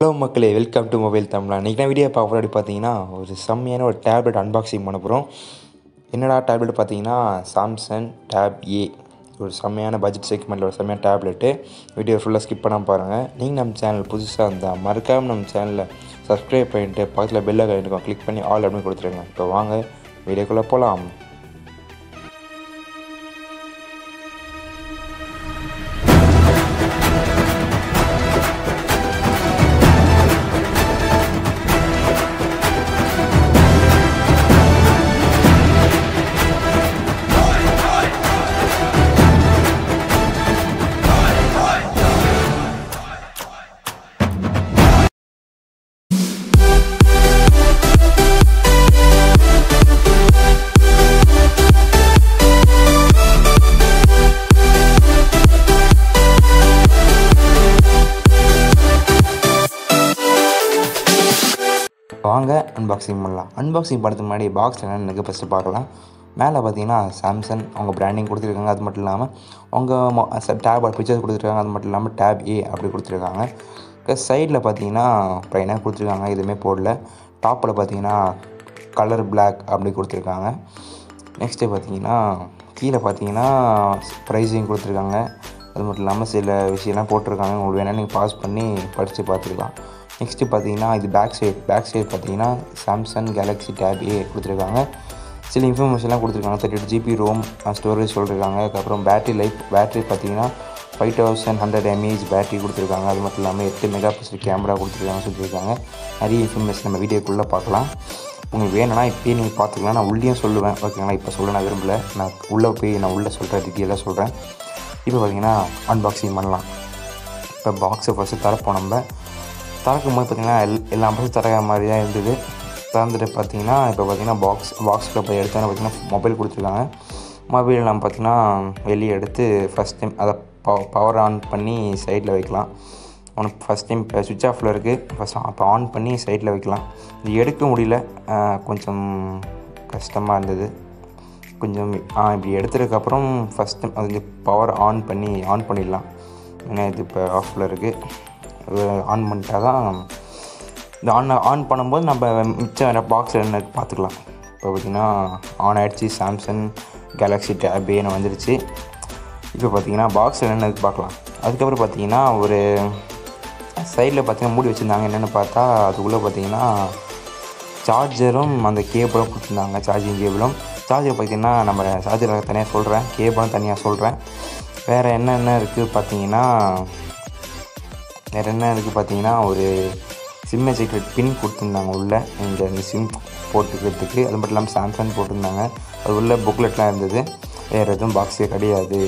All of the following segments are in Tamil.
ஹலோ மக்களே வெல்கம் டு மொபைல் தமிழா இன்றைக்கி நான் வீடியோ பார்க்க முன்னாடி பார்த்தீங்கன்னா ஒரு செம்மையான ஒரு டேப்லெட் அன்பாக்சிங் பண்ண போகிறோம் என்னடா டேப்லெட் பார்த்தீங்கன்னா சாம்சங் டேப் ஏ ஒரு செம்மையான பட்ஜெட் செக்மெண்ட்டில் ஒரு செம்மையான டேப்லெட்டு வீடியோ ஃபுல்லாக ஸ்கிப் பண்ணாமல் பாருங்கள் நீங்கள் நம்ம சேனல் புதுசாக இருந்தால் மறக்காமல் நம்ம சேனலில் சப்ஸ்கிரைப் பண்ணிட்டு பக்கத்தில் பெல்லை கட்டிருக்கோம் கிளிக் பண்ணி ஆல் அப்படின்னு கொடுத்துருங்க. இப்போ வாங்க வீடியோக்குள்ளே போகலாம் அன்பாக்சிங் பண்ணலாம். அன்பாக்சிங் பண்ணுறதுக்கு முன்னாடி பாக்ஸில் என்னென்னு ஃபஸ்ட்டு பார்க்கலாம். மேலே பார்த்தீங்கன்னா சாம்சங் அவங்க பிராண்டிங் கொடுத்துருக்காங்க. அது மட்டும் இல்லாமல் அவங்க டேப் பிக்சர்ஸ் கொடுத்துருக்காங்க. அது மட்டும் இல்லாமல் டேப் ஏ அப்படி கொடுத்துருக்காங்க. சைடில் பார்த்தீங்கன்னா ப்ளைனாக கொடுத்துருக்காங்க? எதுவுமே போடல. டாப்பில் பார்த்தீங்கன்னா கலர் பிளாக் அப்படி கொடுத்துருக்காங்க. நெக்ஸ்ட்டு பார்த்தீங்கன்னா கீழே பார்த்தீங்கன்னா ப்ரைஸிங் கொடுத்துருக்காங்க. அது மட்டும் இல்லாமல் சில விஷயம்லாம் போட்டிருக்காங்க. உங்களுக்கு வேணால் நீங்கள் பாஸ் பண்ணி படித்து பார்த்துக்கலாம். நெக்ஸ்ட்டு பார்த்தீங்கன்னா இது பேக் சைட் பேக் சைடு பார்த்தீங்கன்னா சாம்சங் கேலக்ஸி டேப் ஏ கொடுத்துருக்காங்க. சில இன்ஃபர்மேஷன்லாம் கொடுத்துருக்காங்க. Thirty eight GB ROM storage சொல்லியிருக்காங்க அதுக்கப்புறம் பேட்டரி லைஃப் பேட்டரி பார்த்தீங்கன்னா five thousand hundred mAh battery கொடுத்துருக்காங்க. அது மட்டும் இல்லாமல் எட்டு மெகா பிக்சல் கேமரா கொடுத்துருக்காங்க சொல்லியிருக்காங்க நிறைய இன்ஃபர்மேஷன் நம்ம வீடியோக்குள்ளே பார்க்கலாம். உங்களுக்கு வேணும்னா இப்போயே நீங்கள் பார்த்துக்கலாம். நான் உள்ளேயும் சொல்லுவேன். ஓகேங்களா இப்போ சொல்ல நான் விரும்பல. நான் உள்ளே போய் நான் உள்ளே சொல்கிறேன் டீட்டெயிலாக சொல்கிறேன் இப்போ பார்த்தீங்கன்னா அன்பாக்சிங் பண்ணலாம். இப்போ பாக்ஸை ஃபஸ்ட்டு தரப்போம் நம்ம. திறக்கும் போது பார்த்திங்கன்னா எல் எல்லா பாக்ஸும் திறக்கிற மாதிரி தான் இருந்தது. திறந்துட்டு பார்த்தீங்கன்னா இப்போ பார்த்தீங்கன்னா பாக்ஸ் பாக்ஸில் போய் எடுத்தோன்னு பார்த்தீங்கன்னா மொபைல் கொடுத்துருக்காங்க. மொபைல் நம்ம பார்த்திங்கன்னா வெளியே எடுத்து ஃபஸ்ட் டைம் அதை பவ பவர் ஆன் பண்ணி சைடில் வைக்கலாம். உனக்கு ஃபஸ்ட் டைம் இப்போ சுவிட்ச் ஆஃபில் இருக்குது ஃபஸ்ட் அப்போ ஆன் பண்ணி சைடில் வைக்கலாம். இது எடுக்க முடியல. கொஞ்சம் கஷ்டமாக இருந்தது. கொஞ்சம் இப்படி எடுத்ததுக்கப்புறம் ஃபஸ்ட் டைம் அது பவர் ஆன் பண்ணி ஆன் பண்ணிடலாம். ஏன்னா இது இப்போ ஆஃபில் இருக்குது ஆன் பண்ணிட்டா தான் இந்த ஆன் ஆன் பண்ணும்போது நம்ம மிச்சம் பாக்ஸில் என்ன பார்த்துக்கலாம். இப்போ பார்த்திங்கன்னா ஆன் ஆகிடுச்சு சாம்சங் கேலக்ஸி டேப் ஏன்னு வந்துடுச்சு இப்போ பார்த்தீங்கன்னா பாக்ஸில் என்னென்ன பார்க்கலாம். அதுக்கப்புறம் பார்த்தீங்கன்னா ஒரு சைடில் பார்த்தீங்கன்னா மூடி வச்சுருந்தாங்க. என்னென்னு பார்த்தா அதுக்குள்ளே பார்த்தீங்கன்னா சார்ஜரும் அந்த கேபிளும் கொடுத்துருந்தாங்க சார்ஜிங் கேபிளும் சார்ஜர் பார்த்திங்கன்னா நம்ம சார்ஜர் தனியாக சொல்கிறேன் கேபிளும் தனியாக சொல்கிறேன் வேறு என்னென்ன இருக்குது பார்த்தீங்கன்னா வேறு என்ன இருக்குது பார்த்தீங்கன்னா ஒரு சிம் சீக்ரெட் பின் கொடுத்துருந்தாங்க உள்ளே. இந்த சிம் போட்டுக்கிறதுக்கு. அது மட்டும் இல்லாமல் சாம்சங் போட்டிருந்தாங்க. அது உள்ள புக்லெட்லாம் இருந்தது. வேறு எதுவும் பாக்ஸே கிடையாது.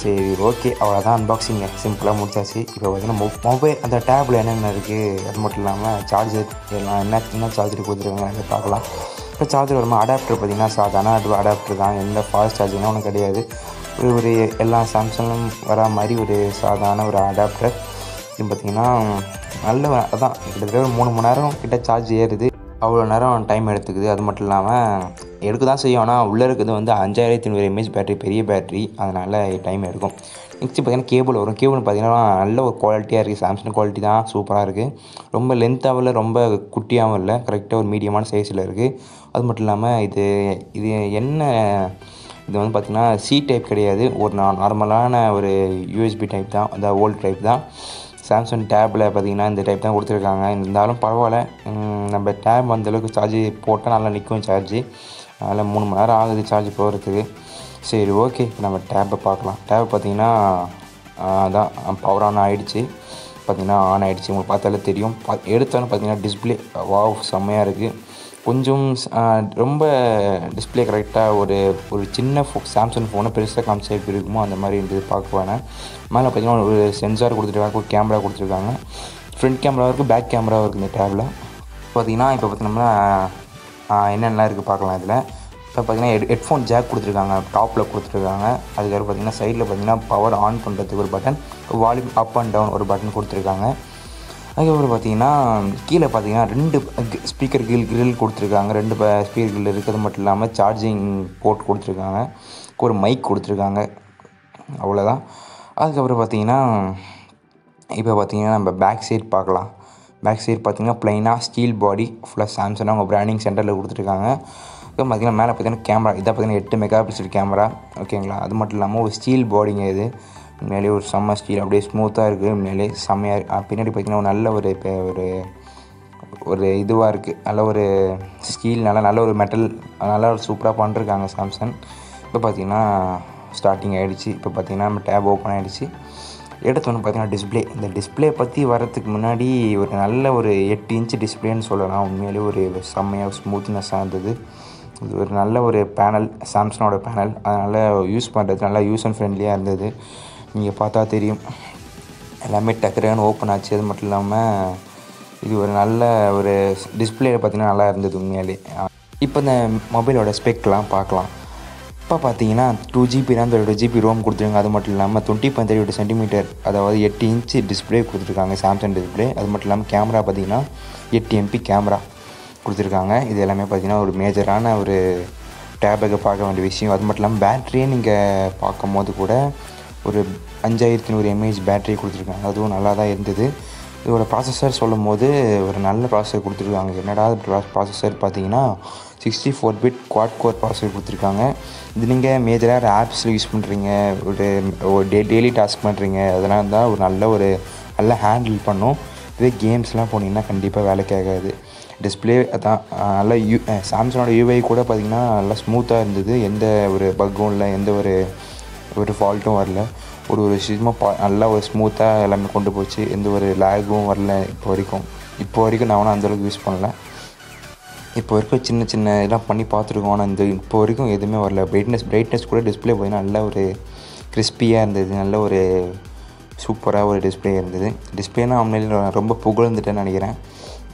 சரி ஓகே அவ்வளோதான் அன்பாக்சிங் சிம்பிளாக முடிச்சாச்சு. இப்போ பார்த்தீங்கன்னா மொ மொபைல் அந்த டேப்பில் என்னென்ன இருக்குது அது மட்டும் இல்லாமல் சார்ஜர் எல்லாம் என்ன என்ன சார்ஜர் கொடுத்துருக்காங்க? அதை பார்க்கலாம். இப்போ சார்ஜர் வருமா அடாப்டர் பார்த்திங்கன்னா சாதாரண அடாப்டர் தான். எந்த ஃபாஸ்ட் சார்ஜிங்லாம் ஒன்றும் கிடையாது. ஒரு எல்லா சாம்சங்கும் வரா மாதிரி ஒரு சாதாரண ஒரு அடாப்டர் இது பார்த்திங்கன்னா நல்ல அதான் கிட்டத்தட்ட ஒரு மூணு மணி நேரம் கிட்ட சார்ஜ் ஏறுது. அவ்வளோ நேரம் டைம் எடுத்துக்குது. அது மட்டும் இல்லாமல் எடுக்க தான் செய்யும். ஆனால் உள்ளே இருக்கிறது வந்து அஞ்சாயிரத்தி நூறு எம்ஏஹெச் பேட்டரி பெரிய பேட்டரி அதனால் டைம் எடுக்கும். நெக்ஸ்ட்டு பார்த்திங்கன்னா கேபிள் வரும். கேபிள் பார்த்திங்கன்னா நல்ல ஒரு குவாலிட்டியாக இருக்குது சாம்சங் குவாலிட்டி தான். சூப்பராக இருக்குது ரொம்ப லென்த்தாகவும் இல்லை ரொம்ப குட்டியாகவும் இல்லை. கரெக்டாக ஒரு மீடியமான சைஸில் இருக்குது அது மட்டும் இல்லாமல் இது இது என்ன இது வந்து பார்த்திங்கன்னா சி டைப் கிடையாது. ஒரு நார்மலான ஒரு யூஎஸ்பி டைப் தான். அந்த ஓல்டு டைப் தான். சாம்சங் டேப்பில் பார்த்திங்கன்னா இந்த டைப் தான் கொடுத்துருக்காங்க. இருந்தாலும் பரவாயில்ல. நம்ம டேப் அந்தளவுக்கு சார்ஜ் போட்டால் நல்லா நிற்கும் சார்ஜ் அதனால் மூணு மணி நேரம் ஆகுது சார்ஜ் போகிறதுக்கு சரி ஓகே நம்ம டேப்பை பார்க்கலாம். டேப் பார்த்திங்கன்னா அதான் பவர் ஆன் ஆகிடுச்சு பார்த்திங்கன்னா ஆன் ஆகிடுச்சு உங்களுக்கு பார்த்தாலே தெரியும். பா எடுத்தாலும் பார்த்திங்கன்னா டிஸ்பிளே வாவ் செம்மையாக இருக்குது கொஞ்சம் ரொம்ப டிஸ்பிளே கரெக்டாக ஒரு ஒரு சின்ன ஃபோ சாம்சங் ஃபோனை பெருசாக காமிச்சா எப்படி இருக்குமோ அந்த மாதிரி இருந்தது பார்க்குவேன் மேலே பார்த்தீங்கன்னா ஒரு சென்சார் கொடுத்துருக்காங்க ஒரு கேமரா கொடுத்துருக்காங்க. ஃப்ரண்ட் கேமரா இருக்குது பேக் கேமராவும் இருக்குது இந்த டேபில் பார்த்தீங்கன்னா இப்போ பார்த்தீங்கன்னா என்னென்னலாம் இருக்குது பார்க்கலாம் இதில். இப்போ பார்த்தீங்கன்னா ஹெட் ஹெட்ஃபோன் ஜாக் கொடுத்துருக்காங்க டாப்பில் கொடுத்துருக்காங்க. அதுக்கப்புறம் பார்த்தீங்கன்னா சைடில் பார்த்தீங்கன்னா பவர் ஆன் பண்ணுறதுக்கு ஒரு button volume up and down ஒரு பட்டன் கொடுத்துருக்காங்க. அதுக்கப்புறம் பார்த்தீங்கன்னா கீழே பார்த்தீங்கன்னா ரெண்டு ஸ்பீக்கர் கில் கிரில் கொடுத்துருக்காங்க. ரெண்டு ஸ்பீக்கர் கில் இருக்கிறது மட்டும் இல்லாமல் சார்ஜிங் போர்ட் கொடுத்துருக்காங்க. ஒரு மைக் கொடுத்துருக்காங்க. அவ்வளோதான் அதுக்கப்புறம் பார்த்தீங்கன்னா இப்போ பார்த்தீங்கன்னா நம்ம பேக் சைட் பார்க்கலாம். பேக் சைடு பார்த்தீங்கன்னா ப்ளைனாக ஸ்டீல் பாடி ஃபுல்லாக சாம்சங் அவங்க பிராண்டிங் சென்டரில் கொடுத்துருக்காங்க. இப்போ பார்த்தீங்கன்னா மேலே பார்த்தீங்கன்னா கேமரா இதாக பார்த்தீங்கன்னா எட்டு மெகா பிக்சல் கேமரா ஓகேங்களா அது மட்டும் இல்லாமல் ஒரு ஸ்டீல் பாடிங்க இது. உண்மையிலே ஒரு செம்ம ஸ்டீல் அப்படியே ஸ்மூத்தாக இருக்குது உண்மையிலே செம்மையாக பின்னாடி பார்த்தீங்கன்னா ஒரு நல்ல ஒரு இப்போ ஒரு ஒரு இதுவாக இருக்குது நல்ல ஒரு ஸ்டீல் நல்லா நல்ல ஒரு மெட்டல் நல்லா ஒரு சூப்பராக பண்ணிருக்காங்க சாம்சங் இப்போ பார்த்தீங்கன்னா ஸ்டார்டிங் ஆகிடுச்சு இப்போ பார்த்தீங்கன்னா நம்ம டேப் ஓப்பன் ஆகிடுச்சு எடுத்தோன்னு பார்த்தீங்கன்னா டிஸ்ப்ளே இந்த டிஸ்ப்ளே பற்றி வரதுக்கு முன்னாடி ஒரு நல்ல ஒரு எட்டு இன்ச்சு டிஸ்ப்ளேன்னு சொல்லலாம். உண்மையிலேயே ஒரு செம்மையாக ஸ்மூத்னஸ்ஸாக இருந்தது. இது ஒரு நல்ல ஒரு பேனல் சாம்சங்கோட பேனல் அதனால் யூஸ் பண்ணுறது நல்லா யூஸ் அண்ட் ஃப்ரெண்ட்லியாக இருந்தது. நீங்கள் பார்த்தா தெரியும். எல்லாமே டக்குன்னு ஓப்பன் ஆச்சு. அது மட்டும் இல்லாமல் இது ஒரு நல்ல ஒரு டிஸ்பிளேயில் பார்த்தீங்கன்னா நல்லா இருந்தது உண்மையாலே. இப்போ இந்த மொபைலோட ஸ்பெக்லாம் பார்க்கலாம். இப்போ பார்த்தீங்கன்னா two GB RAM thirty GB ROM கொடுத்துருங்க அது மட்டும் இல்லாமல் டுவெண்ட்டி பாயிண்ட் தேர்ட்டி சென்டிமீட்டர் அதாவது எட்டு இன்ச்சு டிஸ்பிளே கொடுத்துருக்காங்க சாம்சங் டிஸ்பிளே அது மட்டும் இல்லாமல் கேமரா பார்த்தீங்கன்னா எட்டு எம்பி கேமரா கொடுத்துருக்காங்க. இது எல்லாமே பார்த்தீங்கன்னா ஒரு மேஜரான ஒரு டேபேக்கை பார்க்க வேண்டிய விஷயம். அது மட்டும் இல்லாமல் பேட்டரியே நீங்கள் பார்க்கும் போது கூட ஒரு அஞ்சாயிரத்தி நூறு எம்ஏஹெச் பேட்டரி கொடுத்துருக்காங்க. அதுவும் நல்லா தான் இருந்தது. இதோட ப்ராசஸர் சொல்லும் போது ஒரு நல்ல ப்ராசஸர் கொடுத்துருக்காங்க. என்னடா ப்ராசஸர் பார்த்தீங்கன்னா sixty four bit quad core processor கொடுத்துருக்காங்க. இது நீங்கள் மேஜராக ஆப்ஸில் யூஸ் பண்ணுறீங்க ஒரு டே டெய்லி டாஸ்க் பண்ணுறீங்க அதெல்லாம் தான் ஒரு நல்ல ஒரு நல்ல ஹேண்டில் பண்ணும். இதே கேம்ஸ்லாம் போனீங்கன்னா கண்டிப்பாக வேலைக்கு ஆகாது. டிஸ்பிளே அதான் நல்லா யூ சாம்சங்கோட யூஐ கூட பார்த்திங்கன்னா நல்லா ஸ்மூத்தாக இருந்தது. எந்த ஒரு பக்கும் இல்லை. எந்த ஒரு ஒரு ஃபால்ட்டும் வரல. ஒரு ஒரு விஷயமும் பா நல்லா ஒரு ஸ்மூத்தாக எல்லாமே கொண்டு போச்சு. எந்த ஒரு லேகும் வரல இப்போ வரைக்கும். இப்போ வரைக்கும் நான் ஒன்றும் அந்தளவுக்கு யூஸ் பண்ணல. இப்போ வரைக்கும் சின்ன சின்ன இதெல்லாம் பண்ணி பார்த்துருக்கோம். ஆனால் இந்த இப்போ வரைக்கும் எதுவுமே வரல. பிரைட்னஸ் பிரைட்னஸ் கூட டிஸ்பிளே போய் நல்ல ஒரு கிறிஸ்பியாக இருந்தது. நல்ல ஒரு சூப்பராக ஒரு டிஸ்பிளே இருந்தது. டிஸ்பிளேனா உண்மையிலே ரொம்ப புகழ்ந்துட்டேன்னு நினைக்கிறேன்.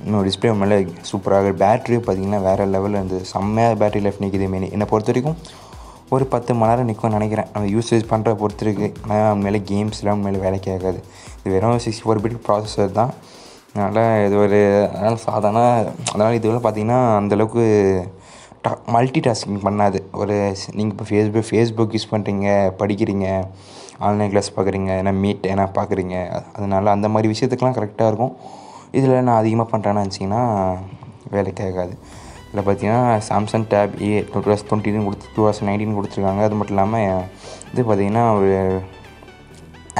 இன்னும் டிஸ்பிளே மேலே சூப்பராக பேட்டரியும் பார்த்தீங்கன்னா வேறு லெவலில் இருந்தது. செம்மையாக பேட்டரி லைஃப் நிற்கிது மெனி. என்னை பொறுத்த வரைக்கும் ஒரு பத்து மணி நேரம் நிற்கும்னு நினைக்கிறேன். நம்ம யூசேஜ் பண்ணுற பொறுத்து இருக்குது ஆனால் மேலே கேம்ஸ்லாம் மேலே வேலைக்கு ஆகாது இது வெறும் சிக்ஸ்டி ஃபோர் பிட் ப்ராசஸர் தான். அதனால் இது ஒரு அதனால் சாதாரண அதனால் இதுவரை பார்த்தீங்கன்னா அந்தளவுக்கு டா மல்டி டாஸ்கிங் பண்ணாது. ஒரு நீங்கள் இப்போ ஃபேஸ்புக் ஃபேஸ்புக் யூஸ் பண்ணுறீங்க படிக்கிறீங்க ஆன்லைன் கிளாஸ் பார்க்குறீங்க ஏன்னா மீட் ஏன்னா பார்க்குறீங்க அதனால் அந்த மாதிரி விஷயத்துக்கெலாம் கரெக்டாக இருக்கும். இதில் நான் அதிகமாக பண்ணுறேன்னு நினச்சிங்கன்னா வேலைக்கு ஆகாது இதில் பார்த்தீங்கன்னா Samsung Tab A two thousand டுவெண்ட்டின்னு கொடுத்து டூ தௌசண்ட் நைன்டீன் கொடுத்துருக்காங்க. அது மட்டும் இல்லாமல் இது பார்த்தீங்கன்னா ஒரு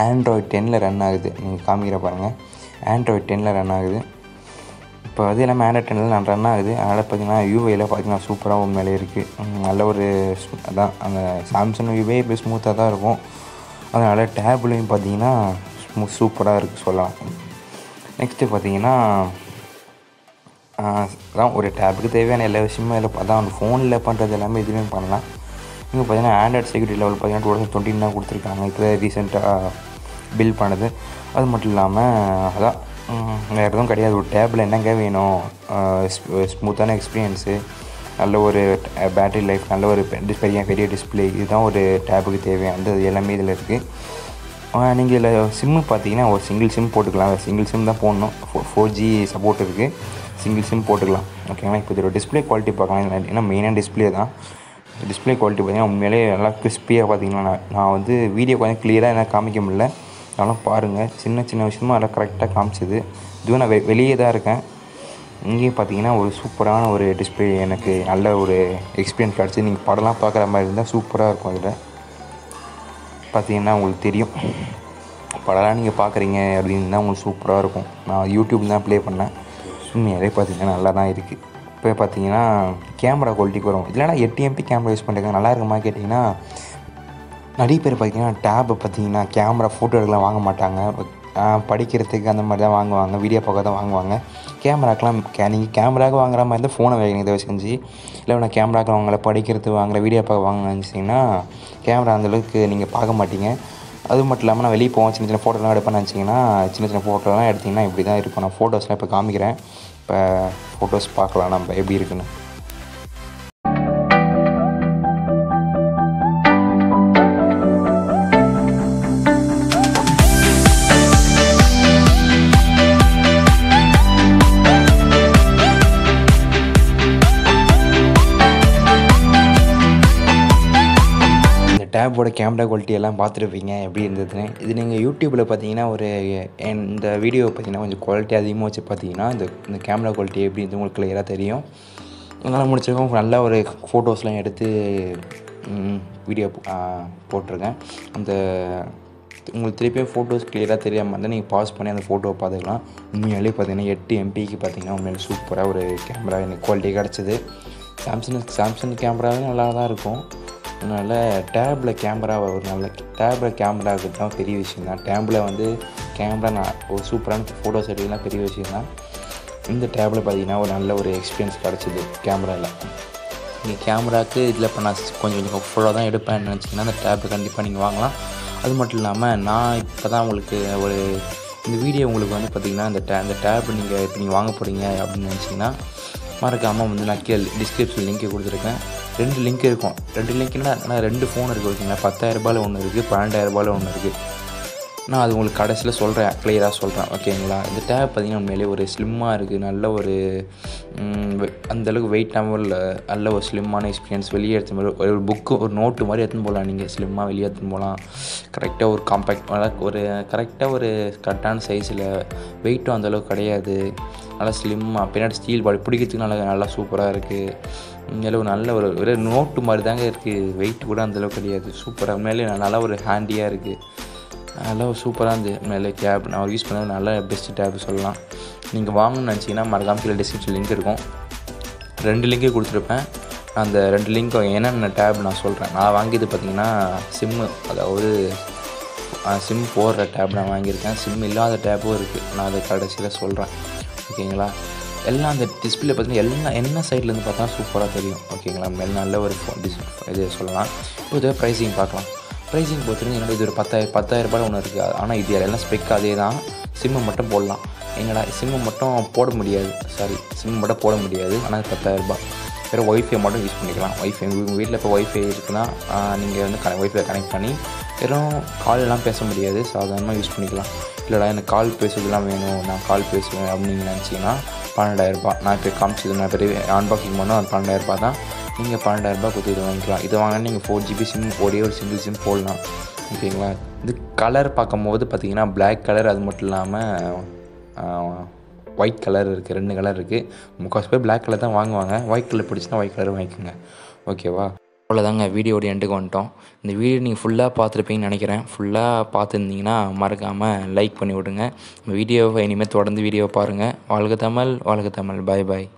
ஆண்ட்ராய்ட் டென்னில் ரன் ஆகுது. நீங்கள் காமிக்கிற பாருங்கள் ஆண்ட்ராய்ட் டென்னில் ரன் ஆகுது. இப்போ அது எல்லாமே ஆண்ட்ராய்ட் டென்னில் நான் ரன் ஆகுது. அதனால் பார்த்தீங்கன்னா யூஐயில் பார்த்தீங்கன்னா சூப்பராக உண்மையிலே இருக்குது நல்ல ஒரு அதான் அந்த சாம்சங் யூவே இப்போ ஸ்மூத்தாக தான் இருக்கும். அதனால் டேப்லேயும் பார்த்தீங்கன்னா ஸ்மூத் சூப்பராக இருக்குது சொல்லலாம். நெக்ஸ்ட்டு பார்த்தீங்கன்னா அதான் ஒரு டேபுக்கு தேவையான எல்லா விஷயமும் இல்லை. அதான் அந்த ஃபோனில் பண்ணுறது எல்லாமே இதுலேயும் பண்ணலாம். இங்கே பார்த்தீங்கன்னா ஆண்ட்ராய்ட் செக்யூரிட்டி லெவல் பார்த்தீங்கன்னா டூ தௌசண்ட் டுவெண்ட்டின் தான் கொடுத்துருக்காங்க. இப்போ ரீசெண்டாக பில் பண்ணது. அது மட்டும் இல்லாமல் அதான் வேறு எதுவும் கிடையாது. ஒரு டேபில் என்னங்க வேணும்? ஸ்மூத்தான எக்ஸ்பீரியன்ஸு நல்ல ஒரு பேட்டரி லைஃப் நல்ல ஒரு பெரிய பெரிய டிஸ்பிளே இதுதான் ஒரு டேபுக்கு தேவையானது எல்லாமே இதில் இருக்குது நீங்கள் இதில் சிம்மு பார்த்தீங்கன்னா ஒரு சிங்கிள் சிம் போட்டுக்கலாம். சிங்கிள் சிம் தான் போடணும். ஃபோ ஃபோர் ஜி சப்போர்ட் இருக்குது சிங்கிள் சிம் போட்டுக்கலாம். ஓகேங்களா இப்போ இதோட டிஸ்பிளே குவாலிட்டி பார்க்கலாம். ஏன்னா மெயினாக டிஸ்பிளே தான். டிஸ்பிளே குவாலிட்டி பார்த்தீங்கன்னா உண்மையிலே நல்லா கிறிஸ்பியாக பார்த்தீங்கன்னா நான் நான் வந்து வீடியோ கொஞ்சம் கிளியராக என்ன காமிக்க முடியல. அதெல்லாம் பாருங்கள் சின்ன சின்ன விஷயமும் அதெல்லாம் கரெக்டாக காமிச்சிது. இதுவும் நான் வெ வெளியே தான் இருக்கேன். இங்கேயும் பார்த்தீங்கன்னா ஒரு சூப்பரான ஒரு டிஸ்பிளே எனக்கு நல்ல ஒரு எக்ஸ்பீரியன்ஸ் கிடச்சி. நீங்கள் படம்லாம் பார்க்குற மாதிரி இருந்தால் சூப்பராக இருக்கும் அதில் பார்த்தீங்கன்னா உங்களுக்கு தெரியும். படம்லாம் நீங்கள் பார்க்குறீங்க அப்படின்னு தான் உங்களுக்கு சூப்பராக இருக்கும். நான் யூடியூப் தான் ப்ளே பண்ணேன். உண்மையாலே பார்த்தீங்கன்னா நல்லா தான் இருக்குது இப்போ பார்த்தீங்கன்னா கேமரா குவாலிட்டிக்கு வரும். இல்லைனா எட்டு எம்பி கேமரா யூஸ் பண்ணுறேங்க நல்லா இருக்குமா கேட்டிங்கன்னா நிறைய பேர் பார்த்தீங்கன்னா டேபை பார்த்தீங்கன்னா கேமரா ஃபோட்டோ எடுக்கலாம் வாங்க மாட்டாங்க. படிக்கிறதுக்கு அந்த மாதிரி தான் வாங்குவாங்க. வீடியோ பார்க்க தான் வாங்குவாங்க. கேமராக்கெலாம் கே நீங்கள் கேமராவுக்கு வாங்குற மாதிரி இருந்தால் ஃபோனை வைக்கணும் தயவு செஞ்சு இல்லை நான் கேமராக்கு வாங்கலை படிக்கிறதுக்கு வாங்குற வீடியோ பார்க்க வாங்கினீங்கன்னா கேமரா அந்தளவுக்கு நீங்கள் பார்க்க மாட்டீங்க. அது மட்டும் இல்லாமல் நான் வெளியே போவேன். சின்ன சின்ன ஃபோட்டோலாம் எடுப்பேன்னு நினச்சிங்கன்னா சின்ன சின்ன ஃபோட்டோலாம் எடுத்திங்கன்னா இப்படி தான் இருக்கும். நான் ஃபோட்டோஸ்லாம் இப்போ காமிக்கிறேன். இப்போ ஃபோட்டோஸ் பார்க்கலாம் நம்ம எப்படி இருக்குன்னு. டேபோட கேமரா குவாலிட்டி எல்லாம் பார்த்துருப்பீங்க எப்படி இருந்ததுன்னு. இது நீங்கள் யூடியூப்பில் பார்த்தீங்கன்னா ஒரு இந்த வீடியோ பார்த்தீங்கன்னா கொஞ்சம் குவாலிட்டி அதிகமாக வச்சு பார்த்தீங்கன்னா இந்த இந்த கேமரா குவாலிட்டி எப்படி இருந்து உங்களுக்கு கிளியராக தெரியும். என்னால் முடிச்சிருக்கோம் நல்ல ஒரு ஃபோட்டோஸ்லாம் எடுத்து வீடியோ போட்டிருக்கேன். அந்த உங்களுக்கு திருப்பியும் ஃபோட்டோஸ் கிளியராக தெரியாமல் இருந்தால் நீங்கள் பாஸ் பண்ணி அந்த ஃபோட்டோவை பார்த்துக்கலாம். உண்மையாலே பார்த்தீங்கன்னா எட்டு எம்பிக்கு பார்த்தீங்கன்னா உண்மையிலே சூப்பராக ஒரு கேமரா எனக்கு குவாலிட்டி கிடச்சிது. சாம்சங் சாம்சங் கேமராவே நல்லா தான் இருக்கும். அதனால் டேப்பில் கேமரா ஒரு நல்ல டேப்பில் கேமராவுக்கு தான் பெரிய விஷயம் தான். டேப்பில் வந்து கேமரா நான் ஒரு சூப்பரான ஃபோட்டோஸ் எடுக்கலாம் பெரிய விஷயம் தான். இந்த டேப்பில் பார்த்தீங்கன்னா ஒரு நல்ல ஒரு எக்ஸ்பீரியன்ஸ் கிடச்சிது கேமராவில் நீங்கள் கேமராவுக்கு இதில் இப்போ நான் கொஞ்சம் கொஞ்சம் ஃபுல்லாக தான் எடுப்பேன்னு நினச்சிங்கன்னா அந்த டேப்பை கண்டிப்பாக நீங்கள் வாங்கலாம். அது மட்டும் இல்லாமல் நான் இப்போ தான் உங்களுக்கு ஒரு இந்த வீடியோ உங்களுக்கு வந்து பார்த்திங்கன்னா இந்த டே அந்த டேப் நீங்கள் இப்போ நீங்கள் வாங்க போகிறீங்க அப்படின்னு நினச்சிங்கன்னா மறக்காமல் வந்து நான் கீழே டிஸ்கிரிப்ஷன் லிங்க் கொடுத்துருக்கேன். ரெண்டு லிங்க் இருக்கும். ரெண்டு லிங்க்னா ஆனால் ரெண்டு ஃபோன் இருக்குது ஓகேங்களா பத்தாயிரரூபாயில் ஒன்று இருக்குது பன்னெண்டாயிரரூபாயில் ஒன்று இருக்குது நான் அது உங்களுக்கு கடைசியில் சொல்கிறேன் கிளியராக சொல்கிறேன் ஓகேங்களா இந்த டேப் பார்த்திங்கன்னா உண்மையிலே ஒரு ஸ்லிம்மாக இருக்குது நல்ல ஒரு அந்தளவுக்கு வெயிட் இல்லை நல்ல ஒரு ஸ்லிம்மான எக்ஸ்பீரியன்ஸ் வெளியே எடுத்து மாதிரி ஒரு புக்கு ஒரு நோட்டு மாதிரி எடுத்துன்னு போகலாம் நீங்கள் ஸ்லிம்மாக வெளியே எடுத்துன்னு போகலாம் கரெக்டாக ஒரு காம்பேக்ட் ஒரு கரெக்டாக ஒரு கரெக்டான சைஸில் வெயிட்டும் அந்தளவுக்கு கிடையாது. நல்லா ஸ்லிம்மாக பின்னாடி ஸ்டீல் பாடி பிடிக்கிறதுக்கு நல்லா நல்லா சூப்பராக இருக்குது உண்மையிலே நல்ல ஒரு ஒரு நோட்டு மாதிரி தாங்க இருக்குது வெயிட் கூட அந்தளவுக்கு கிடையாது. சூப்பராக மேலே நல்லா ஒரு ஹேண்டியாக இருக்குது நல்லா சூப்பராக இருந்தது மேலே கேப் நான் யூஸ் பண்ண நல்ல பெஸ்ட்டு டேப் சொல்லலாம். நீங்கள் வாங்கணும்னு நினச்சிங்கன்னா மறக்காமல் கீழே டிஸ்கிரிப்ஷன் லிங்க் இருக்கும். ரெண்டு லிங்க்கு கொடுத்துருப்பேன். அந்த ரெண்டு லிங்க் என்னென்ன டேப் நான் சொல்கிறேன் நான் வாங்கியது பார்த்தீங்கன்னா சிம்மு அதாவது சிம் போடுற டேப் நான் வாங்கியிருக்கேன். சிம் இல்லாத டேப்பும் இருக்குது நான் அதை கடைசியில் சொல்கிறேன் ஓகேங்களா எல்லாம் அந்த டிஸ்பிளே பார்த்தீங்கன்னா எல்லாம் என்ன சைட்லேருந்து பார்த்தா சூப்பராக தெரியும். ஓகேங்களா மேலே நல்ல ஒரு டிஸ் இது சொல்லலாம். இப்போ இதுவே ப்ரைஸிங் பார்க்கலாம். ப்ரைஸிங் பொறுத்தவரைக்கும் என்னோட இது ஒரு பத்தாயிரம் பத்தாயிரரூபாய் ஒன்று இருக்குது ஆனால் இது எல்லாம் ஸ்பெக் அதே தான். சிம்மை மட்டும் போடலாம். என்னடா சிம்மை மட்டும் போட முடியாது. சாரி சிம் மட்டும் போட முடியாது. ஆனால் பத்தாயிரரூபா வேறு ஒய்ஃபை மட்டும் யூஸ் பண்ணிக்கலாம். ஒய்ஃபை உங்கள் வீட்டில் இப்போ ஒய்ஃபை இருக்குன்னா நீங்கள் வந்து கனெக்ட் ஒய்ஃபை கனெக்ட் பண்ணி வெறும் கால்லாம் பேச முடியாது. சாதாரணமாக யூஸ் பண்ணிக்கலாம். இல்லைடா எனக்கு கால் பேசுறதுலாம் வேணும். நான் கால் பேசுவேன் அப்படின்னு நீங்கள் நினச்சிங்கன்னா பன்னெண்டாயிரரூபா. நான் இப்போ காமிச்சது நான் பெரிய அன்பாக்சிங் பண்ணோம் அது பன்னெண்டாயிரரூபா தான். நீங்கள் பன்னெண்டாயிரரூபா கொடுத்து இது வாங்கிக்கலாம். இதை வாங்கினா நீங்கள் ஃபோர் ஜிபி சிம் ஒரே ஒரு சிங்கிள் சிம் போடலாம். ஓகேங்களா? இது கலர் பார்க்கும்போது பார்த்தீங்கன்னா பிளாக் கலர் அது மட்டும் இல்லாமல் ஒயிட் கலர் இருக்குது ரெண்டு கலர் இருக்குது முக்கால்வாசி பேர் பிளாக் கலர் தான் வாங்குவாங்க. ஒயிட் கலர் பிடிச்சினா ஒயிட் கலர் வாங்கிக்கோங்க. ஓகேவா? அவ்வளோதாங்க வீடியோட எண்டுக்கு வந்துட்டோம். இந்த வீடியோ நீங்கள் ஃபுல்லாக பார்த்துருப்பீங்கன்னு நினைக்கிறேன். ஃபுல்லாக பார்த்துருந்தீங்கன்னா மறக்காமல் லைக் பண்ணி விடுங்க. வீடியோவை இனிமேல் தொடர்ந்து வீடியோவை பாருங்கள் வாழ்க தமிழ் வாழ்க தமிழ். பாய் பாய்